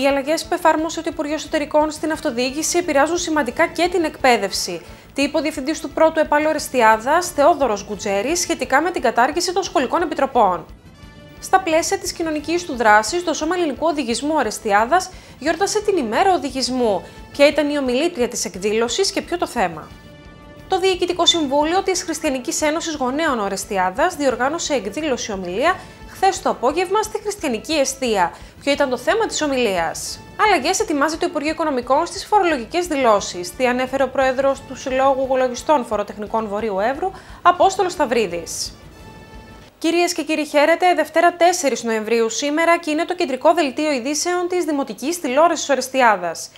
Οι αλλαγές που εφάρμοσε το Υπουργείο Εσωτερικών στην αυτοδιοίκηση επηρεάζουν σημαντικά και την εκπαίδευση. Τι είπε ο Διευθυντή του πρώτου επάλου Ορεστιάδα, Θεόδωρος Γκουτζέρη, σχετικά με την κατάργηση των σχολικών επιτροπών. Στα πλαίσια της κοινωνικής του δράσης, το Σώμα Ελληνικού Οδηγισμού Ορεστιάδα γιόρτασε την ημέρα οδηγισμού. Ποια ήταν η ομιλήτρια της εκδήλωσης και ποιο το θέμα; Το Διοικητικό Συμβούλιο της Χριστιανικής Ένωσης Γονέων Ορεστιάδας διοργάνωσε εκδήλωση ομιλία χθες το απόγευμα στη Χριστιανική Εστία. Ποιο ήταν το θέμα της ομιλίας; Αλλαγές ετοιμάζει το Υπουργείο Οικονομικών στις φορολογικές δηλώσεις. Τι ανέφερε ο Πρόεδρος του Συλλόγου Γολογιστών Φοροτεχνικών Βορείου Εύρου, Απόστολος Σταυρίδης. Κυρίες και κύριοι, χαίρετε. Δευτέρα 4 Νοεμβρίου σήμερα και είναι το κεντρικό δελτίο ειδήσεων της Δημοτικής Τηλεόρασης Ορεστιάδας.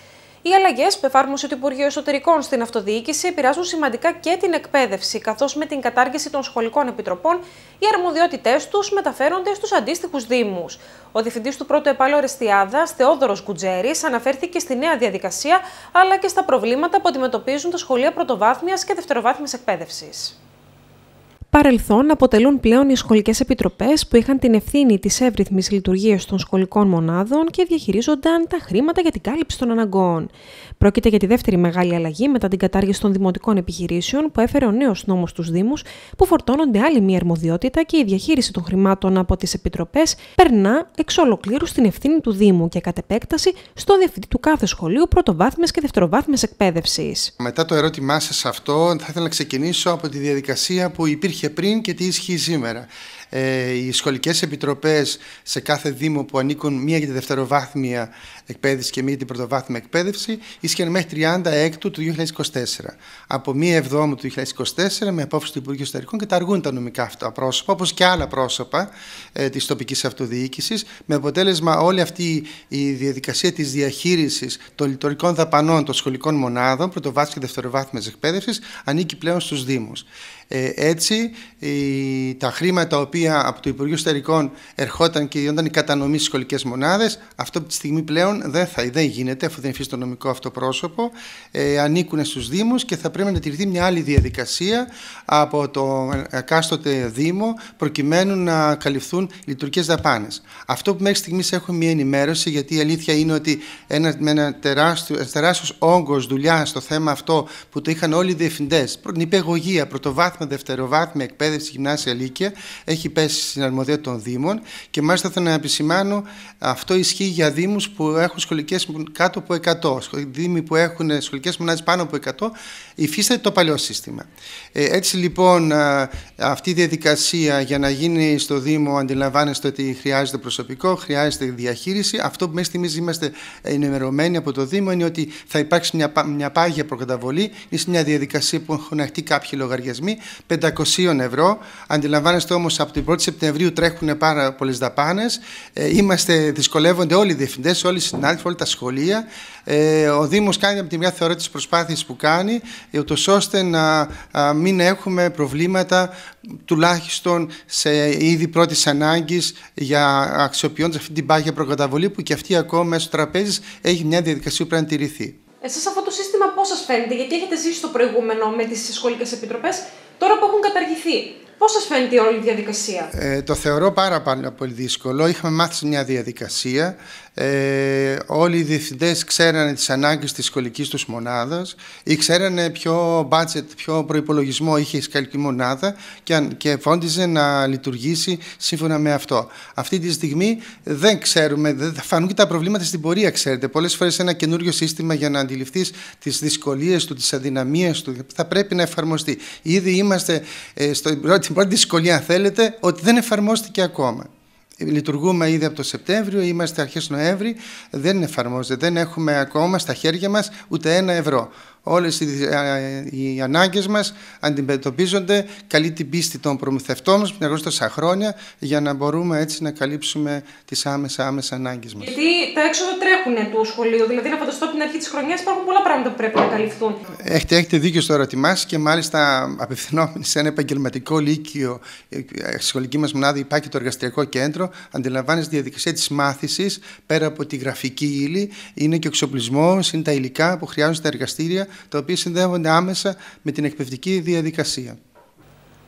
Οι αλλαγές που εφάρμοσε το Υπουργείο Εσωτερικών στην αυτοδιοίκηση επηρεάζουν σημαντικά και την εκπαίδευση, καθώς με την κατάργηση των σχολικών επιτροπών οι αρμοδιότητές τους μεταφέρονται στους αντίστοιχους Δήμους. Ο Διευθυντής του Πρώτου Επάλου Αρεστιάδα, Θεόδωρος Γκουτζέρης, αναφέρθηκε στη νέα διαδικασία αλλά και στα προβλήματα που αντιμετωπίζουν τα σχολεία πρωτοβάθμιας και δευτεροβάθμιας εκπαίδευσης παρελθόν αποτελούν πλέον οι σχολικές επιτροπές που είχαν την ευθύνη της εύρυθμης λειτουργίας των σχολικών μονάδων και διαχειρίζονταν τα χρήματα για την κάλυψη των αναγκών. Πρόκειται για τη δεύτερη μεγάλη αλλαγή μετά την κατάργηση των δημοτικών επιχειρήσεων που έφερε ο νέος νόμος στους Δήμους, που φορτώνονται άλλη μία αρμοδιότητα και η διαχείριση των χρημάτων από τις επιτροπές περνά εξ ολοκλήρου στην ευθύνη του Δήμου και κατ' επέκταση στο διευθυντή του κάθε σχολείου πρωτοβάθμιας και δευτεροβάθμιας εκπαίδευσης. Μετά το ερώτημά σας αυτό, θα ήθελα να ξεκινήσω από τη διαδικασία που υπήρχε είχε πριν και τι ισχύει σήμερα. Ε, οι σχολικές επιτροπές σε κάθε δήμο που ανήκουν μία για τη δευτεροβάθμια εκπαίδευση και μία για την πρωτοβάθμια εκπαίδευση ίσχυαν μέχρι 30 έκτου του 2024. Από 1 Εβδόμου του 2024 με απόφαση του Υπουργείου Ιστορικών καταργούν τα νομικά αυτά πρόσωπα όπως και άλλα πρόσωπα ε, της τοπικής αυτοδιοίκησης με αποτέλεσμα όλη αυτή η διαδικασία της διαχείρισης των λειτουργικών δαπανών των σχολικών μονάδων πρωτοβάθμιας και δευτεροβάθμιας εκπαίδευσης ανήκει πλέον στους Δήμους. Ε, έτσι, τα χρήματα τα οποία από το Υπουργείο Εστερικών ερχόταν και γίνονταν η κατανομή στις σχολικές μονάδες, αυτό από τη στιγμή πλέον δεν, θα, δεν γίνεται, αφού δεν υφίσταται το νομικό αυτό πρόσωπο, ε, ανήκουν στους Δήμους και θα πρέπει να τηρηθεί μια άλλη διαδικασία από το εκάστοτε Δήμο, προκειμένου να καλυφθούν λειτουργικές δαπάνες. Αυτό που μέχρι στιγμής έχουμε μια ενημέρωση, γιατί η αλήθεια είναι ότι ένα, με ένα τεράστιο, τεράστιος όγκος δουλειά στο θέμα αυτό που το είχαν όλοι οι διευθυντές, νηπιαγωγία, πρωτοβάθμια δευτεροβάθμια εκπαίδευση, γυμνάσια λύκεια, έχει πέσει στην αρμοδιότητα των Δήμων και μάλιστα θα να επισημάνω αυτό ισχύει για Δήμους που έχουν σχολικές κάτω από 100. Δήμοι που έχουν σχολικές μονάδες πάνω από 100 υφίσταται το παλιό σύστημα. Ε, έτσι λοιπόν αυτή η διαδικασία για να γίνει στο Δήμο αντιλαμβάνεστε ότι χρειάζεται προσωπικό, χρειάζεται διαχείριση. Αυτό που μέχρι στιγμής είμαστε ενημερωμένοι από το Δήμο είναι ότι θα υπάρξει μια, μια πάγια προκαταβολή. Είναι μια διαδικασία που έχουν αχτεί κάποιοι λογαριασμοί 500 ευρώ. Αντιλαμβάνεστε όμως από την 1η Σεπτεμβρίου τρέχουν πάρα πολλές δαπάνες. Ε, είμαστε, δυσκολεύονται όλοι οι διευθυντές, όλοι οι συνάδελφοι, όλα τα σχολεία. Ε, ο Δήμος κάνει από τη μια θεωρώ τις προσπάθειες που κάνει, ούτως ώστε να μην έχουμε προβλήματα τουλάχιστον σε είδη πρώτης ανάγκης για αξιοποιώντας αυτή την πάγια προκαταβολή που και αυτή ακόμα μέσω τραπέζης έχει μια διαδικασία που πρέπει να τηρηθεί. Εσείς αυτό το σύστημα πώς σας φαίνεται, γιατί έχετε ζήσει το προηγούμενο με τις σχολικές επιτροπές, τώρα που έχουν καταργηθεί. Πώς σας φαίνεται όλη η διαδικασία, ε, Το θεωρώ πάρα πολύ δύσκολο. Είχαμε μάθει σε μια διαδικασία. Ε, όλοι οι διευθυντές ξέρανε τις ανάγκες της σχολικής τους μονάδας ή ξέρανε ποιο budget, ποιο προπολογισμό είχε η σχολική μονάδα και, και φόντιζε να λειτουργήσει σύμφωνα με αυτό. Αυτή τη στιγμή δεν ξέρουμε, δεν θα φανούν και τα προβλήματα στην πορεία, ξέρετε. Πολλές φορές ένα καινούριο σύστημα για να αντιληφθείς τις δυσκολίες του, τις αδυναμίες του, θα πρέπει να εφαρμοστεί. Ήδη είμαστε ε, στο πρώτη την πρώτη δυσκολία, αν θέλετε, ότι δεν εφαρμόστηκε ακόμα. Λειτουργούμε ήδη από το Σεπτέμβριο, είμαστε αρχές Νοέμβρη, δεν εφαρμόζεται, δεν έχουμε ακόμα στα χέρια μας ούτε ένα ευρώ όλες οι, οι ανάγκες μας αντιμετωπίζονται καλή την πίστη των προμηθευτών μας που είναι τόσα χρόνια για να μπορούμε έτσι να καλύψουμε τις άμεσα άμεσα ανάγκες μας. Γιατί τα έξοδα τρέχουν του σχολείου, δηλαδή να φανταστώ από την αρχή της χρονιάς υπάρχουν πολλά πράγματα που πρέπει να καλυφθούν. Έχετε, έχετε δίκιο στο ερώτημά και μάλιστα απευθυνόμενοι σε ένα επαγγελματικό λύκειο, η σχολική μας μονάδα υπάρχει το εργαστηριακό κέντρο, αντιλαμβάνεστε τη διαδικασία της μάθησης πέρα από τη γραφική ύλη, είναι και ο εξοπλισμός, είναι τα υλικά που χρειάζονται στα εργαστήρια τα οποία συνδέονται άμεσα με την εκπαιδευτική διαδικασία.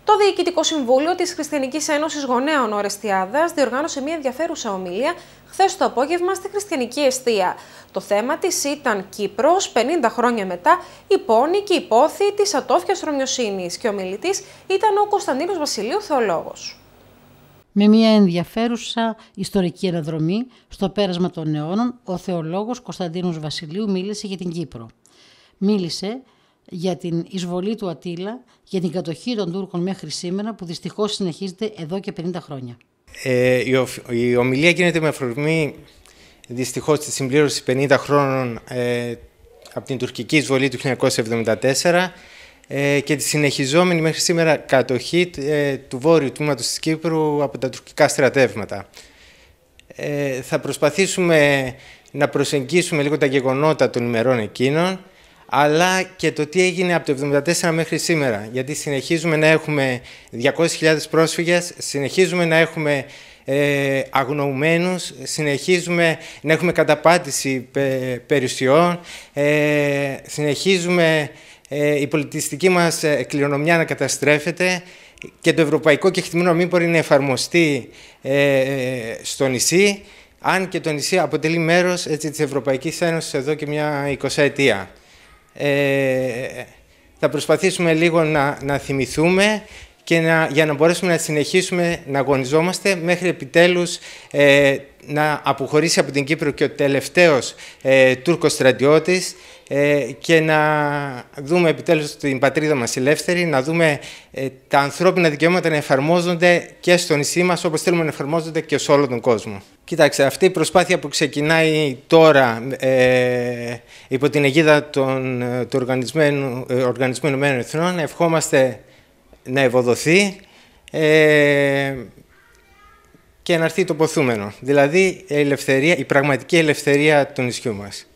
Το Διοικητικό Συμβούλιο της Χριστιανικής Ένωσης Γονέων Ορεστιάδα διοργάνωσε μια ενδιαφέρουσα ομιλία χθες το απόγευμα στη Χριστιανική Εστία. Το θέμα της ήταν Κύπρος 50 χρόνια μετά, η πόνη και η πόθη της ατόφιας Ρωμιοσύνη. Και ο μιλητής ήταν ο Κωνσταντίνος Βασιλείου Θεολόγος. Με μια ενδιαφέρουσα ιστορική αναδρομή στο πέρασμα των αιώνων, ο θεολόγος Κωνσταντίνος Βασιλείου μίλησε για την Κύπρο. Μίλησε για την εισβολή του Ατήλα, για την κατοχή των Τούρκων μέχρι σήμερα, που δυστυχώς συνεχίζεται εδώ και 50 χρόνια. Ε, η, η ομιλία γίνεται με αφορμή δυστυχώς τη συμπλήρωση 50 χρόνων ε, από την τουρκική εισβολή του 1974 ε, και τη συνεχιζόμενη μέχρι σήμερα κατοχή ε, του βόρειου τμήματος της Κύπρου από τα τουρκικά στρατεύματα. Ε, θα προσπαθήσουμε να προσεγγίσουμε λίγο τα γεγονότα των ημερών εκείνων, αλλά και το τι έγινε από το 1974 μέχρι σήμερα. Γιατί συνεχίζουμε να έχουμε 200.000 πρόσφυγες, συνεχίζουμε να έχουμε ε, αγνοουμένους, συνεχίζουμε να έχουμε καταπάτηση περιουσιών, ε, συνεχίζουμε ε, η πολιτιστική μας ε, κληρονομιά να καταστρέφεται και το ευρωπαϊκό κεκτημένο να μην μπορεί να εφαρμοστεί ε, στο νησί, αν και το νησί αποτελεί μέρος έτσι, της Ευρωπαϊκής Ένωσης εδώ και μια εικοσαετία. Ε, θα προσπαθήσουμε λίγο να, να θυμηθούμε και να, για να μπορέσουμε να συνεχίσουμε να αγωνιζόμαστε μέχρι επιτέλους ε, να αποχωρήσει από την Κύπρο και ο τελευταίος ε, Τούρκος στρατιώτης. ε, και να δούμε επιτέλους την πατρίδα μας ελεύθερη, να δούμε ε, τα ανθρώπινα δικαιώματα να εφαρμόζονται και στο νησί μας όπως θέλουμε να εφαρμόζονται και σε όλο τον κόσμο. Κοιτάξτε, αυτή η προσπάθεια που ξεκινάει τώρα ε, υπό την αιγίδα των, ε, του Οργανισμένου, Οργανισμού Ηνωμένων Εθνών ευχόμαστε να ευοδοθεί ε, και να έρθει το ποθούμενο. Δηλαδή η, ελευθερία, η πραγματική ελευθερία του νησιού μας.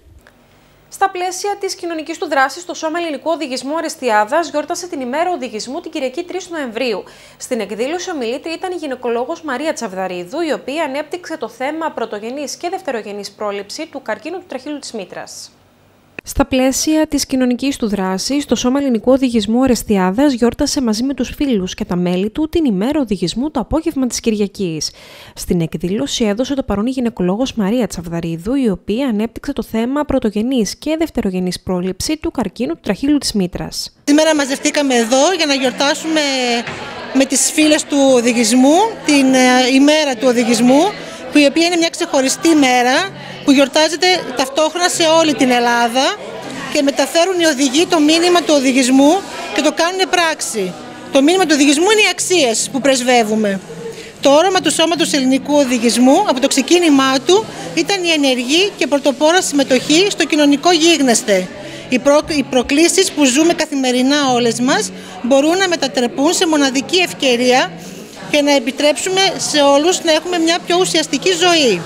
Στα πλαίσια της κοινωνικής του δράσης, το Σώμα Ελληνικού Οδηγισμού Αρεστιάδας γιόρτασε την ημέρα οδηγισμού την Κυριακή 3 Νοεμβρίου. Στην εκδήλωση, ομιλήτρια ήταν η γυναικολόγος Μαρία Τσαβδαρίδου, η οποία ανέπτυξε το θέμα πρωτογενής και δευτερογενής πρόληψη του καρκίνου του τραχύλου της μήτρας. Στα πλαίσια της κοινωνικής του δράσης, το Σώμα Ελληνικού Οδηγισμού Αρεστιάδας γιόρτασε μαζί με τους φίλους και τα μέλη του την ημέρα οδηγισμού το απόγευμα της Κυριακής. Στην εκδήλωση έδωσε το παρόν η γυναικολόγος Μαρία Τσαβδαρίδου, η οποία ανέπτυξε το θέμα πρωτογενής και δευτερογενής πρόληψη του καρκίνου του τραχύλου της μήτρας. Σήμερα μαζευτήκαμε εδώ για να γιορτάσουμε με τις φίλες του οδηγισμού την ε, ημέρα του οδηγισμού που η οποία είναι μια ξεχωριστή μέρα που γιορτάζεται ταυτόχρονα σε όλη την Ελλάδα και μεταφέρουν οι οδηγοί το μήνυμα του οδηγισμού και το κάνουν πράξη. Το μήνυμα του οδηγισμού είναι οι αξίες που πρεσβεύουμε. Το όραμα του Σώματος Ελληνικού Οδηγισμού από το ξεκίνημά του ήταν η ενεργή και πρωτοπόρα συμμετοχή στο κοινωνικό γίγνεσθε. Οι, προ... οι προκλήσεις που ζούμε καθημερινά όλες μας μπορούν να μετατρεπούν σε μοναδική ευκαιρία και να επιτρέψουμε σε όλους να έχουμε μια πιο ουσιαστική ζωή.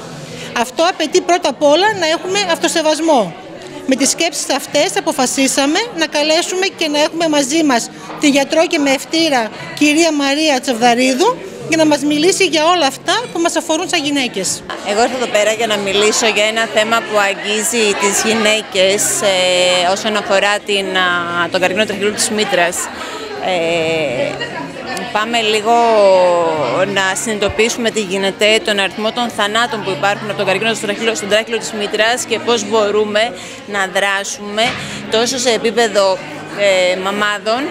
Αυτό απαιτεί πρώτα απ' όλα να έχουμε αυτοσεβασμό. Με τις σκέψεις αυτές αποφασίσαμε να καλέσουμε και να έχουμε μαζί μας τη γιατρό και με ευτήρα κυρία Μαρία Τσαβδαρίδου για να μας μιλήσει για όλα αυτά που μας αφορούν σαν γυναίκες. Εγώ ήρθα εδώ πέρα για να μιλήσω για ένα θέμα που αγγίζει τις γυναίκες ε, όσον αφορά την, τον καρκίνο τραχυλού της μήτρας. Ε, πάμε λίγο να συνειδητοποιήσουμε τι γίνεται, τον αριθμό των θανάτων που υπάρχουν από τον καρκίνο στον τράχυλο, στον τράχυλο της μήτρας και πώς μπορούμε να δράσουμε τόσο σε επίπεδο ε, μαμάδων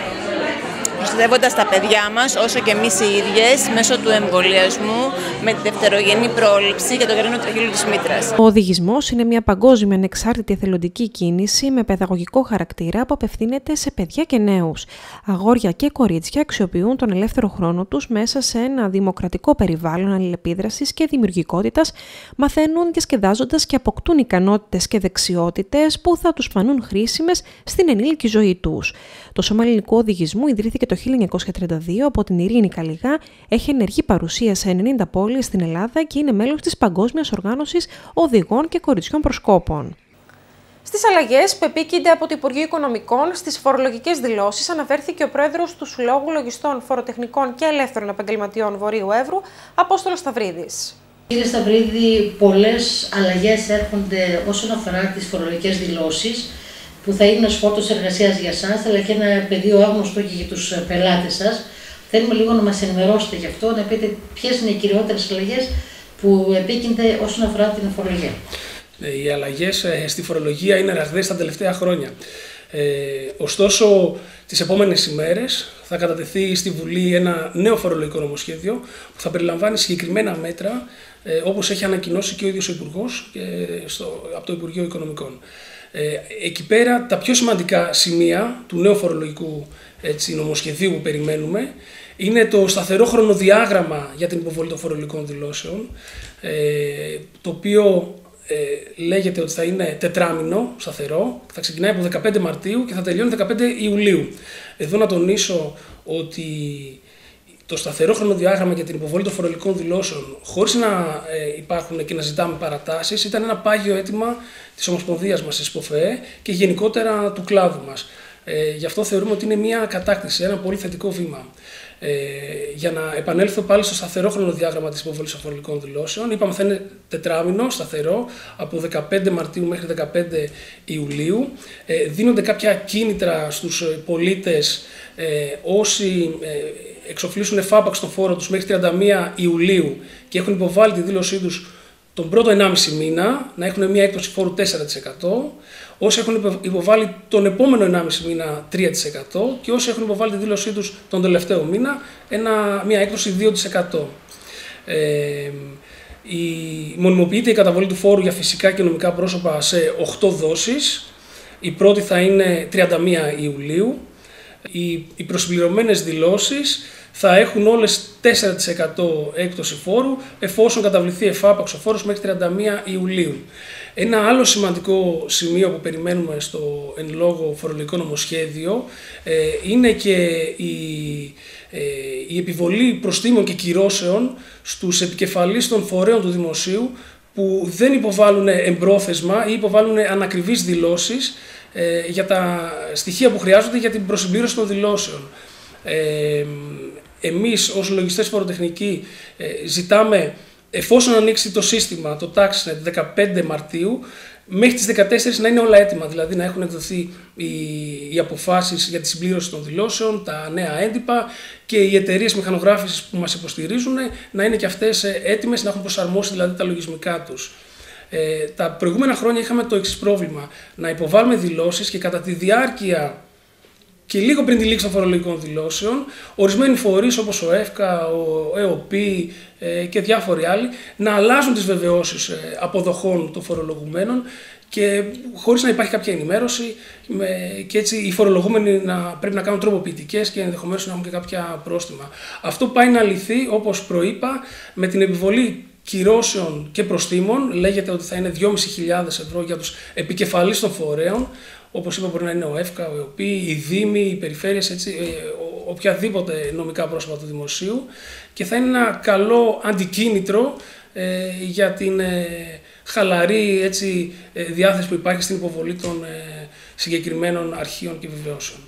προστατεύοντας τα παιδιά μας, όσο και εμείς οι ίδιες, μέσω του εμβολιασμού, με τη δευτερογενή πρόληψη για το καρκίνο τραχύλου τη μήτρας. Ο οδηγισμός είναι μια παγκόσμια ανεξάρτητη εθελοντική κίνηση με παιδαγωγικό χαρακτήρα που απευθύνεται σε παιδιά και νέους. Αγόρια και κορίτσια αξιοποιούν τον ελεύθερο χρόνο τους μέσα σε ένα δημοκρατικό περιβάλλον αλληλεπίδρασης και δημιουργικότητας, μαθαίνουν διασκεδάζοντα και αποκτούν ικανότητες και δεξιότητες που θα τους φανούν χρήσιμες στην ενήλικη ζωή τους. Το Σώμα Ελληνικού Οδηγισμού ιδρύθηκε το 1932 από την Ειρήνη Καλιγά, έχει ενεργή παρουσία σε 90 πόλεις στην Ελλάδα και είναι μέλος της Παγκόσμιας Οργάνωσης Οδηγών και Κοριτσιών Προσκόπων. Στις αλλαγές που επίκυνται από το Υπουργείο Οικονομικών στις φορολογικές δηλώσεις, αναφέρθηκε ο πρόεδρος του Συλλόγου Λογιστών Φοροτεχνικών και Ελεύθερων Επαγγελματιών Βορείου Εύρου, Απόστολος Σταυρίδης. Κύριε Σταυρίδη, πολλές αλλαγές έρχονται όσον αφορά τις φορολογικές δηλώσεις που θα είναι ένα φόρτος εργασίας για εσά, αλλά και ένα πεδίο άγνωστο και για τους πελάτες σας. Θέλουμε λίγο να μας ενημερώσετε γι' αυτό, να πείτε ποιες είναι οι κυριότερες αλλαγές που επίκυνται όσον αφορά την φορολογία. Ε, οι αλλαγές ε, στη φορολογία είναι ραγδαίες τα τελευταία χρόνια. Ε, ωστόσο, τις επόμενες ημέρες θα κατατεθεί στη Βουλή ένα νέο φορολογικό νομοσχέδιο που θα περιλαμβάνει συγκεκριμένα μέτρα ε, όπως έχει ανακοινώσει και ο ίδιος ο Υπουργός από το Υπουργείο Οικονομικών. Ε, εκεί πέρα τα πιο σημαντικά σημεία του νέου φορολογικού έτσι, νομοσχεδίου που περιμένουμε είναι το σταθερό χρονοδιάγραμμα για την υποβολή των φορολογικών δηλώσεων, ε, το οποίο ε, λέγεται ότι θα είναι τετράμινο, σταθερό, θα ξεκινάει από 15 Μαρτίου και θα τελειώνει 15 Ιουλίου. Εδώ να τονίσω ότι το σταθερό χρονοδιάγραμμα για την υποβολή των φορολογικών δηλώσεων, χωρίς να ε, υπάρχουν και να ζητάμε παρατάσεις, ήταν ένα πάγιο αίτημα της Ομοσπονδίας μας, της ΠΟΦΕ και γενικότερα του κλάδου μας. Ε, γι' αυτό θεωρούμε ότι είναι μια κατάκτηση, ένα πολύ θετικό βήμα. Ε, για να επανέλθω πάλι στο σταθερό χρονοδιάγραμμα της υποβολής αφορικών δηλώσεων, είπαμε θα είναι τετράμινο, σταθερό, από 15 Μαρτίου μέχρι 15 Ιουλίου. Ε, δίνονται κάποια κίνητρα στους πολίτες ε, όσοι ε, εξοφλήσουν εφάπαξ τον φόρο τους μέχρι 31 Ιουλίου και έχουν υποβάλει τη δήλωσή τους τον πρώτο 1,5 μήνα να έχουν μια έκπτωση φόρου 4%. Όσοι έχουν υποβάλει τον επόμενο 1,5 μήνα 3% και όσοι έχουν υποβάλει τη δήλωσή τους τον τελευταίο μήνα ένα, μια έκπτωση 2%. Ε, η, μονιμοποιείται η καταβολή του φόρου για φυσικά και νομικά πρόσωπα σε 8 δόσεις. Η πρώτη θα είναι 31 Ιουλίου. Οι, οι προσυμπληρωμένες δηλώσεις θα έχουν όλες 4% έκπτωση φόρου εφόσον καταβληθεί εφάπαξ ο φόρος μέχρι 31 Ιουλίου. Ένα άλλο σημαντικό σημείο που περιμένουμε στο εν λόγω φορολογικό νομοσχέδιο ε, είναι και η, ε, η επιβολή προστήμων και κυρώσεων στους επικεφαλείς των φορέων του δημοσίου που δεν υποβάλλουν εμπρόθεσμα ή υποβάλλουν ανακριβείς δηλώσεις ε, για τα στοιχεία που χρειάζονται για την προσυμπλήρωση των δηλώσεων. Ε, εμείς ως λογιστές φοροτεχνικοί ε, ζητάμε εφόσον ανοίξει το σύστημα, το TaxNet 15 Μαρτίου, μέχρι τις 14 να είναι όλα έτοιμα, δηλαδή να έχουν εκδοθεί οι, οι αποφάσεις για τη συμπλήρωση των δηλώσεων, τα νέα έντυπα και οι εταιρείες μηχανογράφησης που μας υποστηρίζουν να είναι και αυτές ε, έτοιμες, να έχουν προσαρμόσει δηλαδή τα λογισμικά τους. Ε, τα προηγούμενα χρόνια είχαμε το εξής πρόβλημα, να υποβάλουμε δηλώσεις και κατά τη διάρκεια και λίγο πριν τη λήξη των φορολογικών δηλώσεων, ορισμένοι φορείς όπως ο ΕΦΚΑ, ο ΕΟΠ ε, και διάφοροι άλλοι να αλλάζουν τις βεβαιώσεις ε, αποδοχών των φορολογουμένων και χωρίς να υπάρχει κάποια ενημέρωση και έτσι οι φορολογούμενοι να πρέπει να κάνουν τροποποιητικές και ενδεχομένως να έχουν και κάποια πρόστιμα. Αυτό πάει να λυθεί, όπως προείπα, με την επιβολή κυρώσεων και προστήμων. Λέγεται ότι θα είναι 2.500 ευρώ για τους επικεφαλείς των φορέων, όπως είπα μπορεί να είναι ο ΕΦΚΑ, ο ΕΟΠΗ, οι Δήμοι, οι Περιφέρειες, έτσι, ε, οποιαδήποτε νομικά πρόσωπα του Δημοσίου και θα είναι ένα καλό αντικίνητρο ε, για την ε, χαλαρή έτσι, ε, διάθεση που υπάρχει στην υποβολή των συγκεκριμένων αρχείων και βεβαιώσεων.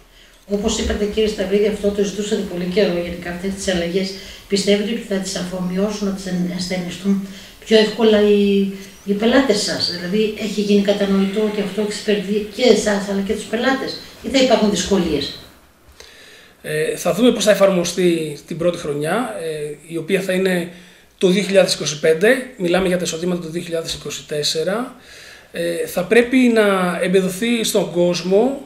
Όπως είπατε κύριε Σταυρίδη, αυτό το ζητούσατε πολύ καιρό γιατί αυτέ τις αλλαγές πιστεύετε ότι θα τις αφομοιώσουν, να τις ασθενιστούν πιο εύκολα οι οι πελάτες σας. Δηλαδή, έχει γίνει κατανοητό ότι αυτό εξυπηρετεί και εσάς αλλά και τους πελάτες, ή θα υπάρχουν δυσκολίες; Ε, θα δούμε πώς θα εφαρμοστεί την πρώτη χρονιά, ε, η οποία θα είναι το 2025, μιλάμε για τα εισοδήματα το 2024. Ε, θα πρέπει να εμπεδοθεί στον κόσμο,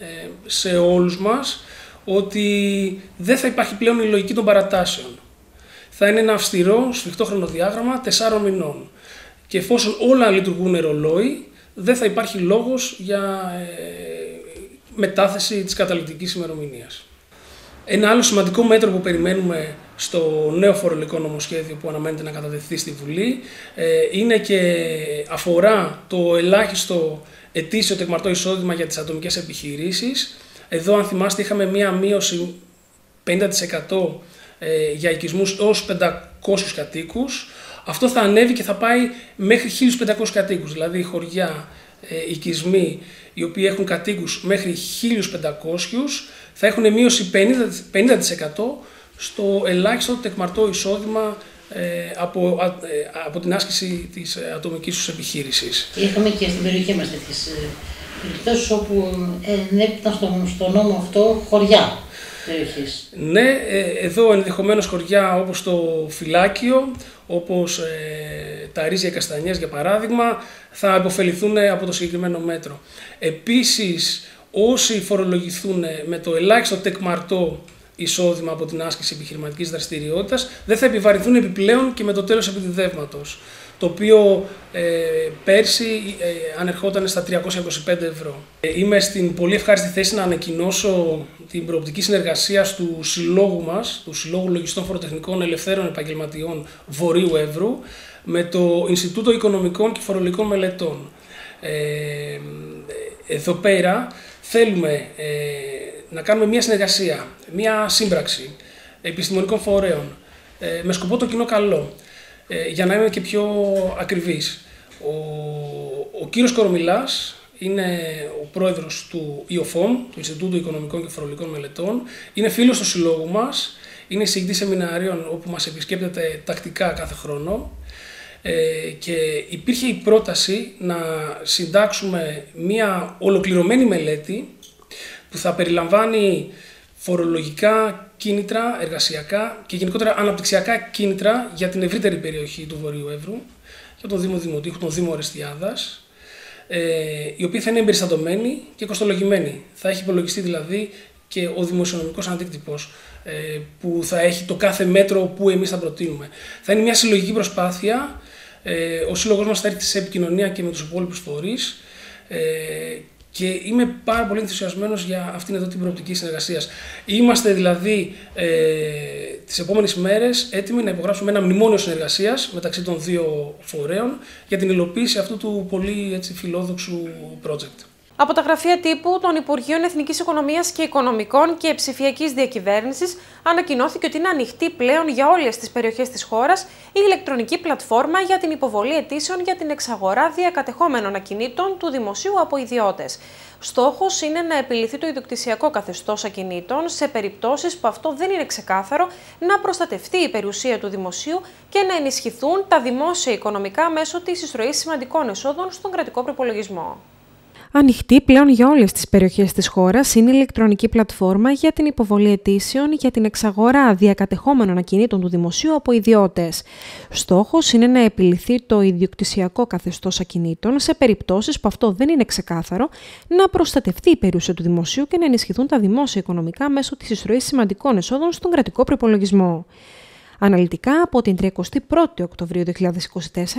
ε, σε όλους μας, ότι δεν θα υπάρχει πλέον η λογική των παρατάσεων. Θα είναι ένα αυστηρό, σφιχτό χρονοδιάγραμμα τεσσάρων μηνών. Και εφόσον όλα λειτουργούν ρολόι, δεν θα υπάρχει λόγος για ε, μετάθεση της καταληκτικής ημερομηνίας. Ένα άλλο σημαντικό μέτρο που περιμένουμε στο νέο φορολογικό νομοσχέδιο που αναμένεται να κατατεθεί στη Βουλή ε, είναι και αφορά το ελάχιστο ετήσιο τεκμαρτό εισόδημα για τις ατομικές επιχειρήσεις. Εδώ αν θυμάστε είχαμε μία μείωση 50% ε, για οικισμούς έως 500 κατοίκους αυτό θα ανέβει και θα πάει μέχρι 1500 κατοίκους, δηλαδή χωριά, ε, οικισμοί οι οποίοι έχουν κατοίκους μέχρι 1500 θα έχουν μείωση 50%, 50% στο ελάχιστο τεκμαρτό εισόδημα ε, από, ε, από την άσκηση της ε, ατομικής τους επιχείρησης. Είχαμε και στην περιοχή μας τέτοιες περιπτώσεις όπου ενέπιταν στο, στο νόμο αυτό χωριά. Περιοχής. Ναι, ε, εδώ ενδεχομένως χωριά όπως το Φυλάκιο, όπως ε, τα Ρίζια Καστανιές για παράδειγμα, θα υποφεληθούν από το συγκεκριμένο μέτρο. Επίσης, όσοι φορολογηθούν με το ελάχιστο τεκμαρτό εισόδημα από την άσκηση επιχειρηματικής δραστηριότητας, δεν θα επιβαρυνθούν επιπλέον και με το τέλος επιτιδεύματος το οποίο ε, πέρσι ε, ανερχόταν στα 325 ευρώ. Ε, είμαι στην πολύ ευχάριστη θέση να ανακοινώσω την προοπτική συνεργασίας του συλλόγου μας, του Συλλόγου Λογιστών Φοροτεχνικών Ελευθέρων Επαγγελματιών Βορείου Εύρου, με το Ινστιτούτο Οικονομικών και Φορολογικών Μελετών. Ε, εδώ πέρα θέλουμε ε, να κάνουμε μια συνεργασία, μια σύμπραξη επιστημονικών φορέων ε, με σκοπό το κοινό καλό. Ε, για να είμαι και πιο ακριβής. Ο, ο κύριος Κορομιλάς είναι ο πρόεδρος του ΙΟΦΟΜ, του Ινστιτούτου Οικονομικών και Φορολογικών Μελετών, είναι φίλος του συλλόγου μας, είναι εισηγητής σεμιναρίων όπου μας επισκέπτεται τακτικά κάθε χρόνο ε, και υπήρχε η πρόταση να συντάξουμε μια ολοκληρωμένη μελέτη που θα περιλαμβάνει φορολογικά κίνητρα, εργασιακά και γενικότερα αναπτυξιακά κίνητρα για την ευρύτερη περιοχή του Βορείου Εύρου, για τον Δήμο Δημοτήχου, τον Δήμο Ορεστιάδα, ε, η οποία θα είναι εμπεριστατωμένη και κοστολογημένη. Θα έχει υπολογιστεί δηλαδή και ο δημοσιονομικός αντίκτυπος ε, που θα έχει το κάθε μέτρο που εμείς θα προτείνουμε. Θα είναι μια συλλογική προσπάθεια. Ε, ο σύλλογος μας θα έρθει σε επικοινωνία και με τους υπόλοιπους φορείς ε, και είμαι πάρα πολύ ενθουσιασμένος για αυτήν εδώ την προοπτική συνεργασίας. Είμαστε δηλαδή ε, τις επόμενες μέρες έτοιμοι να υπογράψουμε ένα μνημόνιο συνεργασίας μεταξύ των δύο φορέων για την υλοποίηση αυτού του πολύ έτσι, φιλόδοξου project. Από τα γραφεία τύπου των Υπουργείων Εθνικής Οικονομίας και Οικονομικών και Ψηφιακής Διακυβέρνησης ανακοινώθηκε ότι είναι ανοιχτή πλέον για όλες τις περιοχές της χώρας η ηλεκτρονική πλατφόρμα για την υποβολή αιτήσεων για την εξαγορά διακατεχόμενων ακινήτων του δημοσίου από ιδιώτες. Στόχος είναι να επιληθεί το ιδιοκτησιακό καθεστώς ακινήτων σε περιπτώσεις που αυτό δεν είναι ξεκάθαρο, να προστατευτεί η περιουσία του δημοσίου και να ενισχυθούν τα δημόσια οικονομικά μέσω της εισρωής σημαντικών εσόδων στον κρατικό προπολογισμό. Ανοιχτή πλέον για όλες τις περιοχές της χώρας είναι η ηλεκτρονική πλατφόρμα για την υποβολή αιτήσεων για την εξαγορά διακατεχόμενων ακινήτων του δημοσίου από ιδιώτες. Στόχος είναι να επιληθεί το ιδιοκτησιακό καθεστώς ακινήτων σε περιπτώσεις που αυτό δεν είναι ξεκάθαρο, να προστατευτεί η περιουσία του δημοσίου και να ενισχυθούν τα δημόσια οικονομικά μέσω της εισρωής σημαντικών εσόδων στον κρατικό προπολογισμό. Αναλυτικά, από την 31η Οκτωβρίου 2024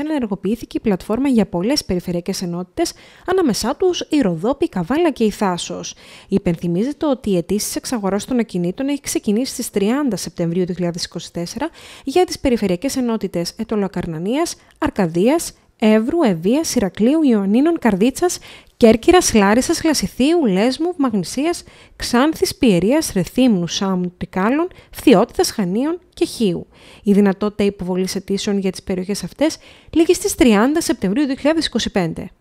ενεργοποιήθηκε η πλατφόρμα για πολλές περιφερειακές ενότητες, ανάμεσά τους η Ροδόπη, η Καβάλα και η Θάσος. Υπενθυμίζεται ότι η αιτήσεις εξαγοράς των ακινήτων έχει ξεκινήσει στις 30 Σεπτεμβρίου 2024 για τις περιφερειακές ενότητες Ετωλοκαρνανία, Αρκαδίας, Εύρου, Ευεία, Ηρακλείου, Ιωαννίνων, Καρδίτσας, Κέρκυρας, Λάρισας, Λασιθίου, Λέσμου, Μαγνησίας, Ξάνθης, Πιερίας, Ρεθύμνου, Σάμου, Τρικάλων, Φθιότητα, Χανίων και Χίου. Η δυνατότητα υποβολής αιτήσεων για τις περιοχές αυτές λήγει στις 30 Σεπτεμβρίου 2025.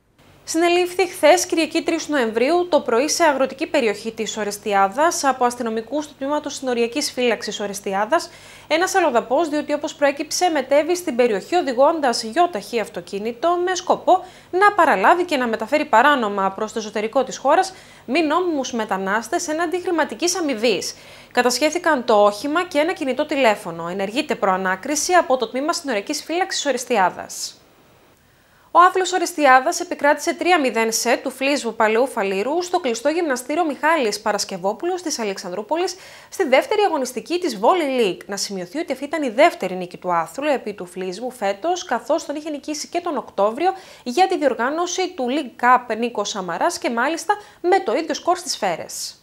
Συνελήφθη χθες, Κυριακή 3 Νοεμβρίου, το πρωί σε αγροτική περιοχή της Ορεστιάδα από αστυνομικούς του τμήματος Συνοριακής Φύλαξης Ορεστιάδα ένας αλλοδαπός, διότι όπως προέκυψε, μετέβη στην περιοχή οδηγώντας ταχύ αυτοκίνητο με σκοπό να παραλάβει και να μεταφέρει παράνομα προς το εσωτερικό της χώρας μη νόμιμου μετανάστες έναντι χρηματικής αμοιβής. Κατασχέθηκαν το όχημα και ένα κινητό τηλέφωνο. Ενεργείται προανάκριση από το τμήμα Συνοριακής Φύλαξης Ορεστιάδα. Ο Άθλος Οριστιάδας επικράτησε 3-0 σε του Φλίσβου Παλαιού Φαλήρου στο κλειστό γυμναστήριο Μιχάλης Παρασκευόπουλος της Αλεξανδρούπολης στη δεύτερη αγωνιστική της Volley League. Να σημειωθεί ότι αυτή ήταν η δεύτερη νίκη του Άθλου επί του Φλίσβου φέτος, καθώς τον είχε νικήσει και τον Οκτώβριο για τη διοργάνωση του League Cup Νίκος Σαμαράς και μάλιστα με το ίδιο σκορ στις Φέρες.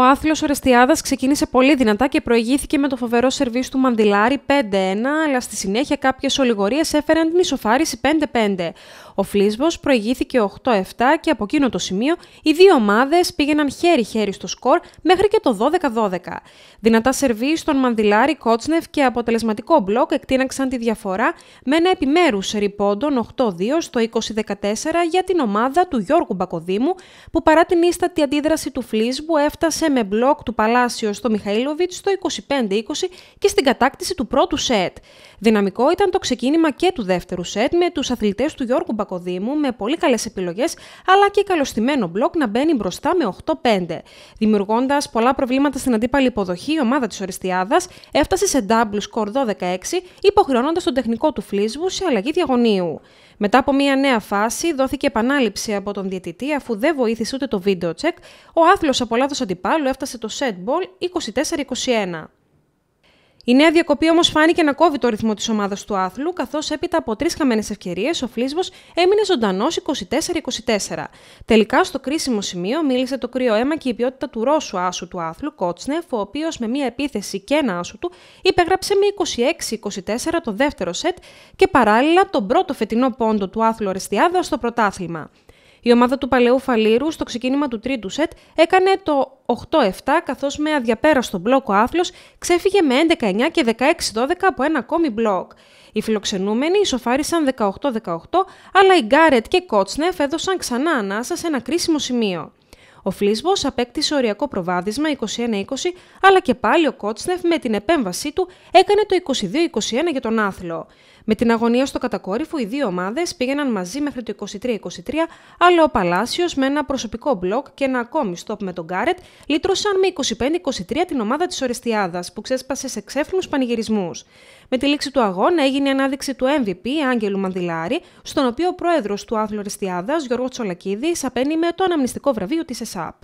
Ο άθλιο Ορεστιάδας ξεκίνησε πολύ δυνατά και προηγήθηκε με το φοβερό σερβίς του Μαντιλάρη 5-1, αλλά στη συνέχεια κάποιες ολιγορίες έφεραν την ισοφάριση 5-5. Ο Φλίσβος προηγήθηκε 8-7 και από εκείνο το σημείο οι δύο ομάδες πήγαιναν χέρι-χέρι στο σκορ μέχρι και το 12-12. Δυνατά σερβί στον Μανδιλάρη, Κότσνεφ και αποτελεσματικό μπλοκ εκτείναξαν τη διαφορά με ένα επιμέρους σεριπόντων 8-2 στο 20-14 για την ομάδα του Γιώργου Μπακοδήμου, που παρά την ίστατη αντίδραση του Φλίσβου έφτασε με μπλοκ του Παλάσιος στο Μιχαήλοβιτ στο 25-20 και στην κατάκτηση του πρώτου σετ. Δυναμικό ήταν το ξεκίνημα και του δεύτερου σετ με τους αθλητές του Γιώργου Μπακοδήμου Πακοδήμου με πολύ καλές επιλογές, αλλά και καλωστημένο μπλοκ να μπαίνει μπροστά με 8-5. Δημιουργώντας πολλά προβλήματα στην αντίπαλη υποδοχή, η ομάδα της Οριστιάδας έφτασε σε double score 12-16, υποχρεώνοντας τον τεχνικό του φλίσβου σε αλλαγή διαγωνίου. Μετά από μια νέα φάση, δόθηκε επανάληψη από τον διαιτητή, αφού δεν βοήθησε ούτε το βίντεο check, ο άθλος από λάθος αντιπάλου έφτασε το set ball 24-21. Η νέα διακοπή όμως φάνηκε να κόβει το ρυθμό της ομάδας του άθλου, καθώς έπειτα από τρεις χαμένες ευκαιρίες ο Φλίσβος έμεινε ζωντανός 24-24. Τελικά, στο κρίσιμο σημείο, μίλησε το κρύο αίμα και η ποιότητα του Ρώσου άσου του άθλου, Κότσνεφ, ο οποίος με μία επίθεση και ένα άσου του υπέγραψε με 26-24 το δεύτερο σετ και παράλληλα τον πρώτο φετινό πόντο του άθλου Ορεστιάδα στο πρωτάθλημα. Η ομάδα του Παλαιού Φαλήρου στο ξεκίνημα του τρίτου σετ έκανε το 8-7, καθώς με αδιαπέραστο μπλοκ ο άθλος ξέφυγε με 11-9 και 16-12 από ένα ακόμη μπλοκ. Οι φιλοξενούμενοι ισοφάρισαν 18-18, αλλά οι Γκάρετ και Κότσνεφ έδωσαν ξανά ανάσα σε ένα κρίσιμο σημείο. Ο Φλίσβος απέκτησε οριακό προβάδισμα 21-20, αλλά και πάλι ο Κότσνεφ με την επέμβασή του έκανε το 22-21 για τον άθλο. Με την αγωνία στο κατακόρυφο, οι δύο ομάδες πήγαιναν μαζί μέχρι το 23-23, αλλά ο Παλάσιος με ένα προσωπικό μπλοκ και ένα ακόμη στόπ με τον Γκάρετ λύτρωσαν με 25-23 την ομάδα της Ορεστιάδας, που ξέσπασε σε ξέφλινου πανηγυρισμούς. Με τη λήξη του αγώνα έγινε η ανάδειξη του MVP Άγγελου Μανδυλάρη, στον οποίο ο πρόεδρος του Άθλου Ορεστιάδας, Γιώργος Τσολακίδης, απένιμε το αναμνηστικό βραβείο της ΕΣΑΠ.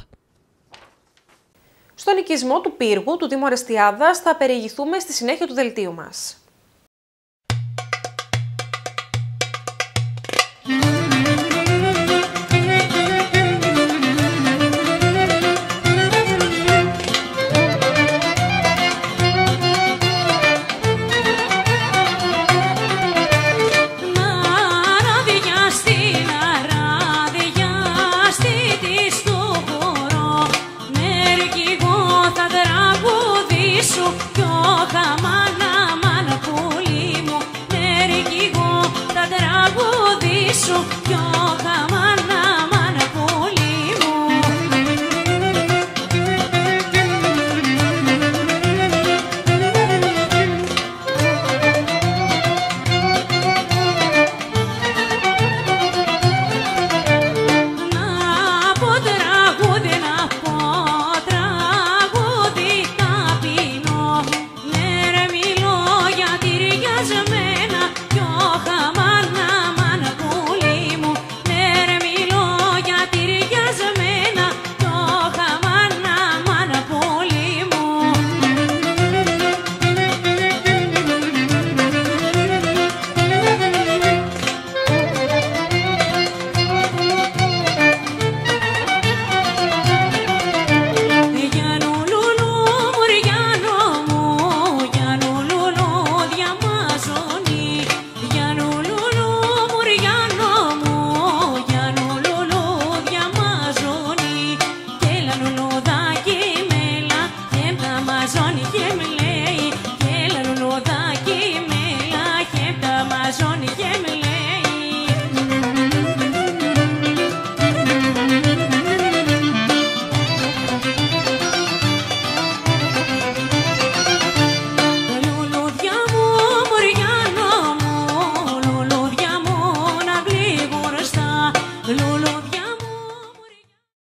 Στον οικισμό του πύργου του Δήμου Αρεστιάδας θα περιηγηθούμε στη συνέχεια του δελτίου μας.